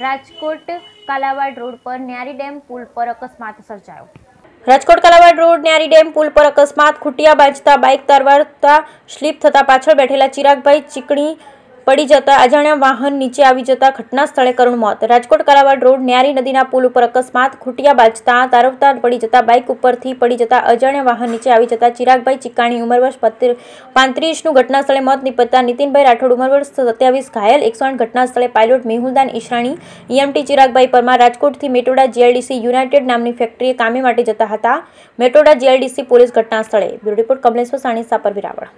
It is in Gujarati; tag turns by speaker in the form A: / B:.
A: રાજકોટ કાલાવાડ રોડ પર ન્યારી ડેમ પુલ પર અકસ્માત સર્જાયો.
B: રાજકોટ કાલાવાડ રોડ ન્યારી ડેમ પુલ પર અકસ્માત, ખૂટિયા બાંધતા બાઇક તરવારતા સ્લીપ થતા પાછળ બેઠેલા ચિરાગભાઈ ચીકણી પડી જતા અજાણ્યા વાહન નીચે આવી જતા ઘટના સ્થળે કરુણ મોત. રાજકોટ કાલાવાડ રોડ ન્યારી નદીના પુલ ઉપર અકસ્માત. ખૂટિયા બાજતા તારવતા પડી જતા બાઇક ઉપરથી પડી જતા અજાણ્યા વાહન નીચે આવી જતા ચિરાગભાઈ ચિકાણી ઉંમર વર્ષ પાંત્રીસનું ઘટના સ્થળે મોત નીપજતા નીતિનભાઈ રાઠોડ, ઉમરવર્ષ સત્યાવીસ, ઘાયલ. એકસો આઠ ઘટના સ્થળે પાયલોટ મેહુલદાન ઈશરાણી ઈએમટી ચિરાગભાઈ પરમાર, રાજકોટથી મેટોડા જીઆઈડીસી યુનાઇટેડ નામની ફેક્ટરીએ કામે માટે જતા હતા. મેટોડા જીઆઈડીસી પોલીસ ઘટના સ્થળે બ્યુરો રિપોર્ટ કમલેશ્વર સાણી સાપર વિરાવળ